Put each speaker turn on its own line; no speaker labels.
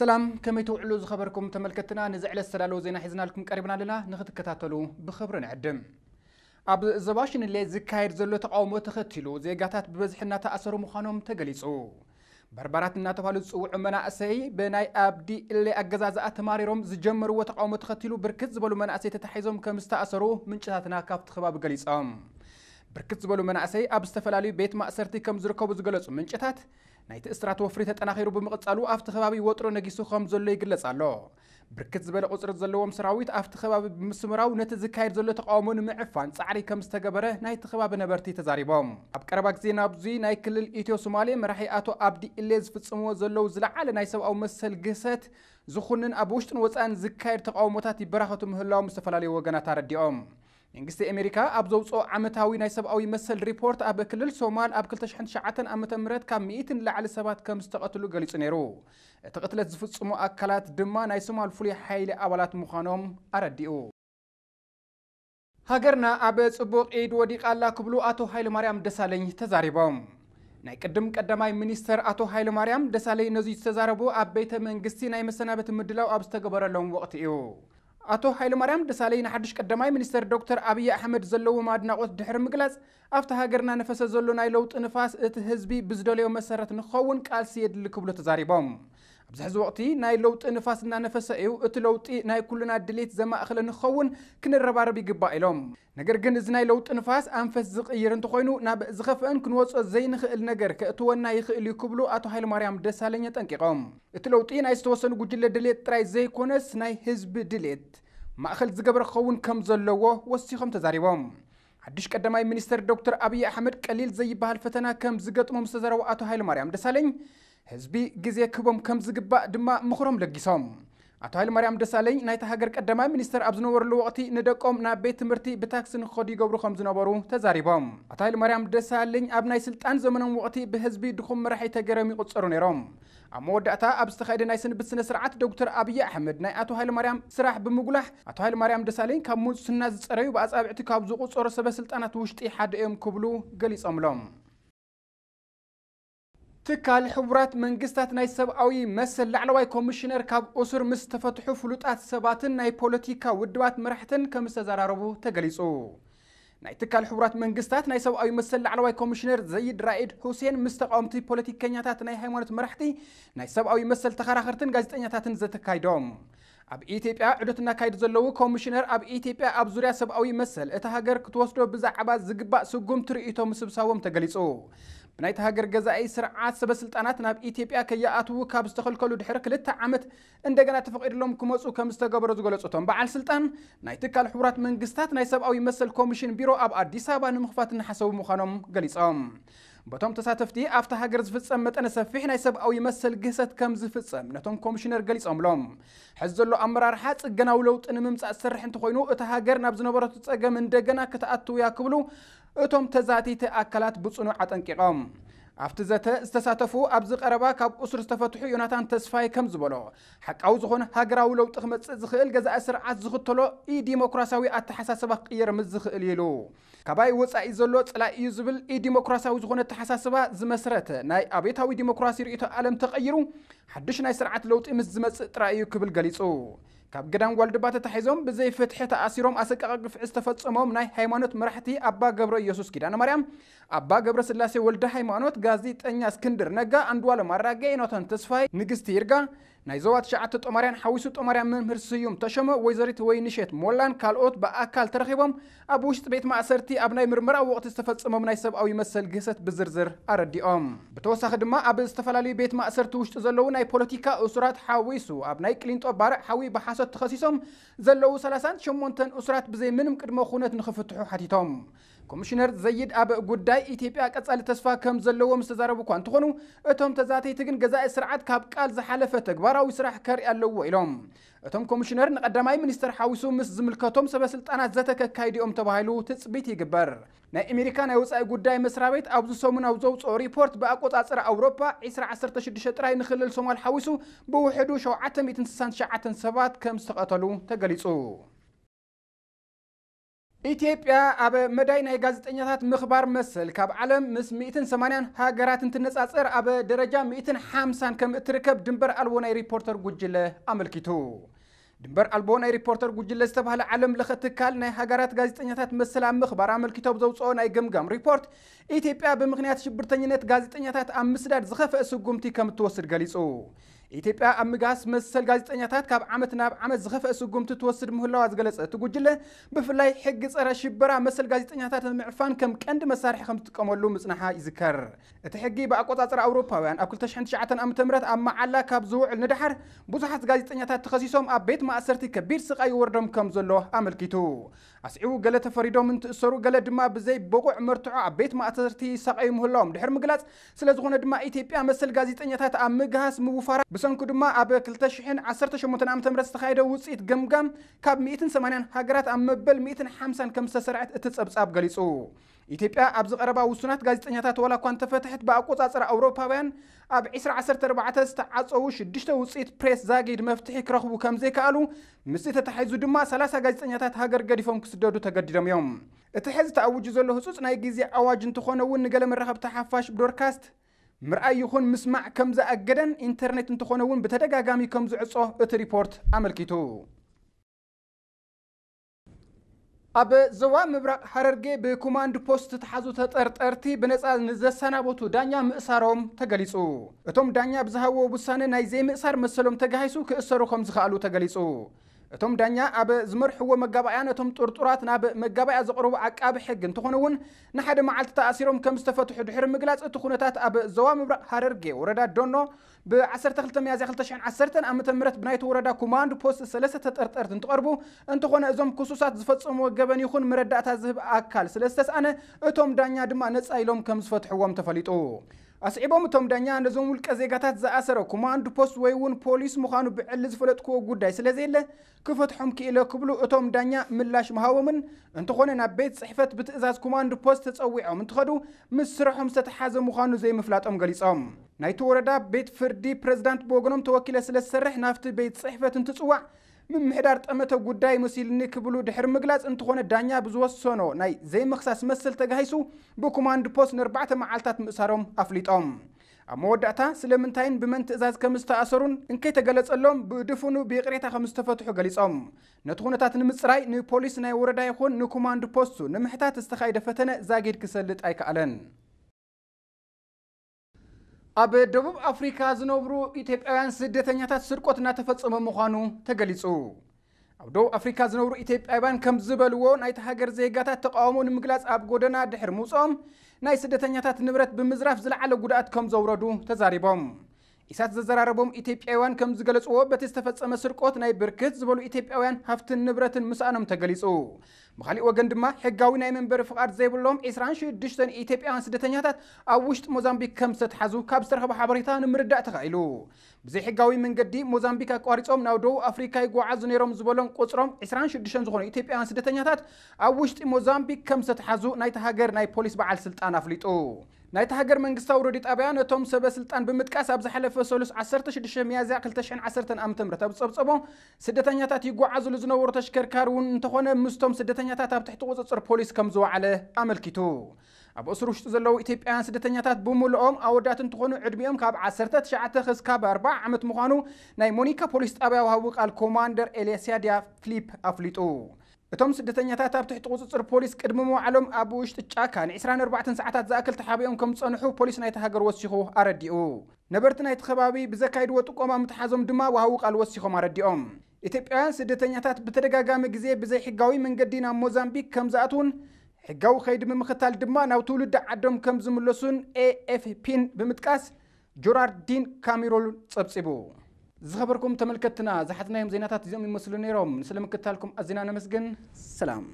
ሰላም ከመይ ትውዕሉ ዝኸበርኩም ተመልከትና ንዝዕለት ዝተዳለወ ዜና ሒዝናልኩም ቀሪብና ኣለና ንኽትከታተሉ ብኽብሪ ንዕድም ኣብ ዞባ ሽንሌ ዝካየድ ዘሎ ተቃውሞ ተኸቲሉ ዜጋታት ብበዝሒ እናተኣሰሩ ምዃኖም ተገሊጹ። በርበራት እናተባሃሉ ዝፅውዑ መናእሰይ ብናይ ኣብዲ እሌ ኣገዛዝኣ ተማሪሮም ዝጀመርዎ ተቃውሞ ተኸቲሉ ብርክት ዝበሉ መናእሰይ ተታሒዞም ከም ዝተኣሰሩ ምንጭታትና ካብቲ ከባቢ ገሊፆም ብርክት ዝበሉ መናእሰይ ኣብ ዝተፈላለዩ ቤት ማእሰርቲ ከም ዝርከቡ ዝገለጹ ምንጭታት نايت استرات وفري تتناخيرو بمقتصالو افتخبابي وطرو نجيسو خامزولي قلس علو بركت زبال قصر زلو ومسراويت افتخبابي بمسمراو نتزكاير زلو تقاومون معفان سعري كمس تقبره نايت خباب نبرتي تزاريبوم اب كرباك زي نابزي نايت كل الإيتيو سومالي مراحي آتو ابدي إليز فتصمو زلو زلعال نايسو أو مسل قسات زخونن ابوشتن وزان زكاير تقاوموتاتي براختو مهلاو مستفلالي وغانا تارديوم መንግስቲ ኣሜሪካ ኣብ ዘውፅኦ ዓመታዊ ናይ ሰብኣዊ መሰል ሪፖርት ኣብ ክልል ሶማል ኣብ 2009 ዓ ም ካብ 100 ንላዕሊ ሰባት ከም ዝተቐትሉ ገሊጹ ነይሩ። እቲ ቅትለት ዝፍጽሙ ኣካላት ድማ ናይ ሶማል ፍሉይ ሓይሊ ኣባላት ምዃኖም ኣረዲኡ። ሃገርና ኣብ ጽቡቕ ኢድ ወዲቓላ ክብሉ ኣቶ ሃይለማርያም ደሳለኝ ተዛሪቦም። ናይ ቅድም ቀዳማይ ሚኒስተር ኣቶ ሃይለማርያም ደሳለኝ ነዚ ዝተዛረቡ ኣብ ቤተ መንግስቲ ናይ መሰናበቲ ምድላው ኣብ ዝተገበረሎም ወቕቲ እዩ أتو حيل مريم دسالي نحدش قدماي منيستر دكتور أبي أحمد زلو مادنا قوت دحر مقلاز أفتها قرنا نفس زلو نايلوت نفاس إتهزبي بزدوليو مسارة نخوون كالسيد لكبلو تزاري بوم ኣብዚ ሕዚ ወቅቲ ናይ ለውጢ ንፋስ እናነፈሰ እዩ እቲ ለውጢ ናይ ኩልና ድሌት ዘማእኸለ ንክኸውን ክንረባረብ ይግባእ ኢሎም ነገር ግን እዚ ናይ ለውጢ ንፋስ ኣንፈስ ዝቕይር እንተኮይኑ ናብ ዝኸፍአን ክንወፆ ዘይንኽእል ነገር ከእትወና ይኽእል እዩ ክብሉ ኣቶ ሃይለማርያም ደሳለኝ ጠንቂቖም እቲ ለውጢ ናይ ዝተወሰኑ ጉጅለ ድሌት ጥራይ ዘይኮነስ ናይ ህዝቢ ድሌት ማእኸል ዝገበረ ክኸውን ከም ዘለዎ ወሲኾም ተዛሪቦም ሓድሽ ቀዳማይ ሚኒስተር ዶክተር ኣብዪ ኣሕመድ ቀሊል ዘይበሃል ፈተና ከም ዝገጥሞም ዝተዘረቡ ኣቶ ሃይለማርያም ደሳለኝ ህዝቢ ግዜ ክህቦም ከም ዝግባእ ድማ ምኽሮም ለጊሶም ኣቶ ሃይለማርያም ደሳለኝ ናይቲ ሃገር ቀዳማይ ሚኒስትር ኣብ ዝነበሩሉ ወቅቲ ንደቆም ናብ ቤት ትምህርቲ ብታክሲ ንክኸዱ ይገብሩ ከም ዝነበሩ ተዛሪቦም ኣቶ ሃይለማርያም ደሳለኝ ኣብ ናይ ስልጣን ዘመኖም ወቅቲ ብህዝቢ ድኹም መራሒ ተገረም ይቁፀሩ ነይሮም ኣብ መወዳእታ ኣብ ዝተኻየደ ናይ ስንብት ስነ ስርዓት ዶክተር ኣብዪ ኣሕመድ ናይ ኣቶ ሃይለማርያም ስራሕ ብምጉላሕ ኣቶ ሃይለማርያም ደሳለኝ ካብ ሙፅስና ዝፀረዩ ብኣጻብዕቲ ካብ ዝቁፀሩ ሰበስልጣናት ውሽጢ ሓደ እዮም ክብሉ ገሊፆምሎም ትካል ሕቡራት መንግስታት ናይ ሰብኣዊ መሰል ላዕለዋይ ኮሚሽነር ካብ እስር ምስ ተፈትሑ ፍሉጣት ሰባትን ናይ ፖለቲካ ውድባት መራሕትን ከም ዝተዘራረቡ ተገሊጹ ናይ ትካል ሕቡራት መንግስታት ናይ ሰብኣዊ መሰል ላዕለዋይ ኮሚሽነር ዘይድ ራኢድ ሁሴን ምስ ተቃወምቲ ፖለቲከኛታት ናይ ሃይማኖት መራሕቲ ናይ ሰብኣዊ መሰል ተኸራኸርትን ጋዜጠኛታትን ዘተካይዶም ኣብ ኢትዮጵያ ዕዶት እናካይዱ ዘለዉ ኮሚሽነር ኣብ ኢትዮጵያ ኣብ ዙርያ ሰብኣዊ መሰል እቲ ሃገር ክትወስዶ ብዛዕባ ዝግባእ ስጉም ትርኢቶም ምስብሳቦም ተገሊጹ ብናይቲ ሃገር ገዛኢ ስርዓት ሰበስልጣናት ናብ ኢትዮጵያ ከየኣትዉ ካብ ዝተኸልከሉ ድሕሪ ክልተ ዓመት እንደገና ተፈቒድሎም ክመፁ ከም ዝተገበሮ ዝገለጹቶም በዓል ስልጣን ናይ ትካል ሕቡራት መንግስታት ናይ ሰብኣዊ መሰል ኮሚሽን ቢሮ ኣብ ኣዲስ ኣበባ ንምኽፋት እናሓሰቡ ምዃኖም ገሊፆም በቶም ተሳተፍቲ ኣብቲ ሃገር ዝፍፀም መጠነ ሰፊሕ ናይ ሰብኣዊ መሰል ግህሰት ከም ዝፍፀም ነቶም ኮሚሽነር ገሊፆምሎም ሕዚ ዘሎ ኣመራርሓ ፅገናዊ ለውጢ ንምምፃእ ዝሰርሕ እንተኮይኑ እቲ ሃገር ናብ ዝነበረቱ ፀገም እንደገና ክትኣትውያ ክብሉ እቶም ተዛቲቲ ኣካላት ብጽኑዕ ኣጠንቂቖም ኣብቲ ዘተ ዝተሳተፉ ኣብዚ ቀረባ ካብ ቁስር ዝተፈትሑ ዮናታን ተስፋይ ከም ዝበሎ ሓቃዊ ዝኾነ ሃገራዊ ለውጢ ክመጽእ ዝኽእል ገዛኢ ስርዓት ዝኽተሎ ኢ ዲሞክራሲያዊ ኣተሓሳስባ ክቅየር ምስ ዝኽእል ኢሉ ካባይ ወጻኢ ዘሎ ጽላይ እዩ ዝብል ኢ ዲሞክራሲያዊ ዝኾነ ኣተሓሳስባ ዝመስረተ ናይ ኣቤታዊ ዲሞክራሲ ርእቶ ዓለም ተቐይሩ ሓድሽ ናይ ስርዓት ለውጢ ምስ ዝመጽእ ጥራይ እዩ ክብል ገሊጹ ካብ ገዳም ጓልድባ ተታሒዞም ብዘይ ፍትሒ ተኣሲሮም ኣሰቃቂ ግፍዒ ዝተፈፀሞም ናይ ሃይማኖት መራሕቲ ኣባ ገብረ ኢየሱስ ኪዳነ ማርያም ኣባ ገብረ ስላሴ ወልደ ሃይማኖት ጋዜጠኛ እስክንድር ነጋ አንዱዓለም ኣራጌ ዮናታን ተስፋይ ንግስቲ ይርጋ ናይ ዞባ ትሽዓተ ጦማርያን ሓዊሱ ጦማርያን መምህር ስዩም ተሸመ ወይዘሪት ወይንሸት ሞላን ካልኦት ብኣካል ተረኺቦም ኣብ ውሽጢ ቤት ማእሰርቲ ኣብ ናይ ምርመራ ወቅቲ ዝተፈፀሞም ናይ ሰብኣዊ መሰል ግህሰት ብዝርዝር ኣረዲኦም ብተወሳኺ ድማ ኣብ ዝተፈላለዩ ቤት ማእሰርቲ ውሽጢ ዘለዉ ናይ ፖለቲካ እሱራት ሓዊሱ ኣብ ናይ ቅሊንጦ ባርዕ ሓዊ ብሓሶት ተኸሲሶም ዘለዉ 38 እሱራት ብዘይ ምንም ቅድመ ኩነት ንክፍትሑ ሓቲቶም ኮሚሽነር ዘይድ ኣብ ጉዳይ ኢትዮጵያ ቀጻሊ ተስፋ ከም ዘለዎ ምስ ተዛረቡ እኳ እንትኾኑ እቶም ተዛተይቲ ግን ገዛኢ ስርዓት ካብ ቃል ዝሓለፈ ተግባራዊ ስራሕ ከርኢ ኣለዎ ኢሎም እቶም ኮሚሽነር ንቀዳማይ ሚኒስትር ሓዊሱ ምስ ዝምልከቶም ሰበስልጣናት ዘተ ከካይዲኦም ተባሂሉ ትፅቢት ይግበር ናይ ኣሜሪካ ናይ ወፃኢ ጉዳይ መስሪያ ቤት ኣብዚ ሰሙን ኣብ ዘውፅኦ ሪፖርት ብኣቆፃፅራ ኣውሮፓ 2016 ጥራይ ንክልል ሶማል ሓዊሱ ብውሕዱ 769 ሰባት ከም ዝተቐተሉ ተገሊጹ ኢትዮጵያ ኣብ መዳይ ናይ ጋዜጠኛታት ምኽባር መሰል ካብ ዓለም ምስ 180 ሃገራት እንትነጻጸር ኣብ ደረጃ 150 ከም እትርከብ ድንበር ኣልቦ ናይ ሪፖርተር ጉጅለ ኣመልኪቱ ድንበር ኣልቦ ናይ ሪፖርተር ጉጅለ ዝተባሃለ ዓለም ለኸ ትካል ናይ ሃገራት ጋዜጠኛታት መሰል ኣብ ምኽባር ኣመልኪቶም ዘውፅኦ ናይ ግምጋም ሪፖርት ኢትዮጵያ ብምክንያት ሽብርተኝነት ጋዜጠኛታት ኣብ ምስዳድ ዝኸፍአ ስጉምቲ ከም እትወስድ ገሊጹ ኢትዮጵያ ኣብ ምግሃስ መሰል ጋዜጠኛታት ካብ ዓመት ናብ ዓመት ዝኸፍአ ስጉምቲ ትወስድ ምህላዋ ዝገለጸ እቲ ጉጅለ ብፍላይ ሕጊ ፀረ ሽበራ መሰል ጋዜጠኛታት ንምዕፋን ከም ቀንዲ መሳርሒ ከም ዝጥቀመሉ ምጽናሓ ይዝከር። እቲ ሕጊ ብኣቆጻጽሪ ኣውሮፓውያን ኣብ 2009 ዓ ም ኣብ መዓላ ካብ ዝውዕል ንድሓር ብዙሓት ጋዜጠኛታት ተኸሲሶም ኣብ ቤት ማእሰርቲ ከቢድ ስቃይ ይወርዶም ከም ዘሎ ኣመልኪቱ ኣስዒቡ ገለ ተፈሪዶም እንትእሰሩ ገለ ድማ ብዘይ ብቑዕ መርትዖ ኣብ ቤት ማእሰርቲ ሰቐዩ ምህላዎም ድሕሪ ምግላፅ ስለ ዝኾነ ድማ ኢትዮጵያ መሰል ጋዜጠኛታት ኣብ ምግሃስ ምውፋራ ብሰንኩ ድማ ኣብ 218 ዓ ም ዝተካየደ ውፅኢት ገምጋም ካብ 180 ሃገራት ኣብ መበል 150 ከም ዝተሰርዐት እቲ ፀብጻብ ገሊጹ ኢትዮጵያ ኣብ ዝቐረባ ውሱናት ጋዜጠኛታት ዋላ እኳ እንተፈትሐት ብኣቆጻጽሪ ኣውሮፓውያን ኣብ 2014 ዝተዓፀዉ ሽዱሽተ ውፅኢት ፕሬስ ዛጊድ መፍትሒ ክረኽቡ ከም ዘይከኣሉ ምስ ተታሒዙ ድማ 30 ጋዜጠኛታት ሃገር ገዲፎም ክስደዱ ተገዲዶም እዮም። እቲ ሕዚ ተኣውጁ ዘሎ ህፁፅ ናይ ግዜ ኣዋጅ እንተኾነ እውን ንገለ መራኸብቲ ሓፋሽ ብሮድካስት ምርኣይ ይኹን ምስማዕ ከም ዝኣገደን ኢንተርኔት እንተኾነ እውን ብተደጋጋሚ ከም ዝዕፆ እቲ ሪፖርት ኣመልኪቱ ኣብ ዞባ ምብራቕ ሓረርጌ ብኮማንድ ፖስት ዝተሓዙ ተጠርጠርቲ ብነፃ ንዘሰናበቱ ዳኛ ምእሳሮም ተገሊጹ። እቶም ዳኛ ብዝሃብዎ ውሳነ ናይ ዘይምእሳር መሰሎም ተጋሂሱ ክእሰሩ ከም ዝኽኣሉ ተገሊጹ اتوم دانيا اب زمر حو أنا اتوم ترطورات ناب مقابعات زقروب عقاب حق انتخونوون نحاد معالت تأثيروم كم استفاتو حد حرم مقلاس اتخونتات اب زوام هاررقي وردا دونو بعصر تخل تميازي خل تشعن عصرتن ام تمرت بنايت وردا كوماندو بوست سلسة تترت ارت انتقربو انتخون ازوم كسوسات زفتس ام وقبن يخون مردات هزهب اكال سلسة أنا اتوم دانيا دما نتس ايلوم كم استفاتو حوام تفاليتو ኣስዒቦም እቶም ዳኛ ነዞም ውልቀ ዜጋታት ዝኣሰረ ኮማንድ ፖስት ወይ እውን ፖሊስ ምዃኑ ብዕሊ ዝፈለጥክዎ ጉዳይ ስለዘየለ ክፈትሖም ክኢለ ክብሉ እቶም ዳኛ ምላሽ መሃቦምን እንተኾነ ናብ ቤት ፅሕፈት ብትእዛዝ ኮማንድ ፖስት ተፀዊዖም እንትኸዱ ምስ ስርሖም ዝተተሓዘ ምዃኑ ዘይምፍላጦም ገሊፆም ናይቲ ወረዳ ቤት ፍርዲ ፕረዚዳንት ብወገኖም ተወኪለ ስለ ዝሰርሕ ናብቲ ቤት ፅሕፈት እንትፅዋዕ ምምሕዳር ጠመተ ጉዳይ መሲልኒ ክብሉ ድሕሪ ምግላፅ እንትኾነ ዳኛ ብዝወሰኖ ናይ ዘይምኽሳስ መስል ተጋሂሱ ብኮማንድ ፖስት ንኣርባዕተ መዓልትታት ምእሳሮም ኣፍሊጦም ኣብ መወዳእታ ስለምንታይን ብመን ትእዛዝ ከም ዝተኣሰሩን እንከይተገለጸሎም ብድፍኑ ብቅሬታ ከም ዝተፈትሑ ገሊፆም ነቲ ኩነታት ንምፅራይ ንፖሊስ ናይ ወረዳ ይኹን ንኮማንድ ፖስቱ ንምሕታት ዝተኻይደ ፈተነ ዛጊድ ክሰልጥ ኣይከኣለን ኣብ ደቡብ ኣፍሪካ ዝነብሩ ኢትዮጵያውያን ስደተኛታት ስርቆት እናተፈፀመ ምዃኑ ተገሊጹ። ኣብ ደቡብ ኣፍሪካ ዝነብሩ ኢትዮጵያውያን ከም ዝበልዎ ናይቲ ሃገር ዜጋታት ተቃውሞ ንምግላፅ ኣብ ጎደና ድሕሪ ምውፅኦም ናይ ስደተኛታት ንብረት ብምዝራፍ ዝለዓለ ጉድኣት ከም ዘውረዱ ተዛሪቦም إسات زرع ربهم إتيب أيوان كم زجلس أو بتستفاد أمسر قط ناي بركز زبلو إتيب أيوان هفت النبرة المسأنم تجلس أو بخلي وجند ما هجاوي ناي من برفق أرض زي بلوم إسران شو دشتن إتيب أيوان سدتني هات أوشت موزامبيك كم ست حزو كابستر هب حبريتان مرد أتغيلو بزي هجاوي من قدي موزامبيك أقارص أم ناودو أفريقيا جو عزني رم زبلون قصرم إسران شو دشتن زخون إتيب أيوان سدتني هات أوشت موزامبيك كم ست حزو ناي تهاجر ناي بوليس بعال سلطان أفليت ናይቲ ሃገር መንግስታዊ ሬድዮ ጣብያ ነቶም ሰበስልጣን ብምጥቃስ ኣብ ዝሓለፈ ሰሉስ 16 ሚያዝያ 2010 ዓ ም ኣብ ፀብፀቦ ስደተኛታት ይጓዓዝሉ ዝነበሩ ተሽከርካሪ እውን እንተኾነ ምስቶም ስደተኛታት ኣብ ትሕቲ ቁፅፅር ፖሊስ ከም ዝወዓለ ኣመልኪቱ። ኣብ እስር ውሽጢ ዘለዉ ኢትዮጵያውያን ስደተኛታት ብምልኦም ኣወዳት እንትኾኑ ዕድሚኦም ካብ 19 ክስካብ 40 ዓመት ምዃኑ ናይ ሞኒካ ፖሊስ ጣብያ ወሃቡ ቃል ኮማንደር ኤልያስያድያ ፊሊፕ ኣፍሊጡ እቶም ስደተኛታት ኣብ ትሕቲ ቁፅፅር ፖሊስ ቅድሚ መዋዕሎም ኣብ ውሽጢ ጫካ ን24 ሰዓታት ዝኣክል ተሓቢኦም ከም ዝፀንሑ ፖሊስ ናይቲ ሃገር ወሲኹ ኣረዲኡ። ነበርቲ ናይቲ ከባቢ ብዘካይድዎ ጥቆማ ምትሓዞም ድማ ወሃቡ ቃል ወሲኾም ኣረዲኦም። ኢትዮጵያውያን ስደተኛታት ብተደጋጋሚ ግዜ ብዘይ ሕጋዊ መንገዲ ናብ ሞዛምቢክ ከም ዝኣትውን ሕጋዊ ከይዲ ምምኽታል ድማ ናብ ትውልዲ ዓዶም ከም ዝምለሱን ኤኤፍፒን ብምጥቃስ ጆራርዲን ካሜሮን ፀብፂቡ زخبركم تملكتنا زحتنا يوم زيناتات زيوم يمسلون يروم نسلم كتالكم أزينا نمسجن سلام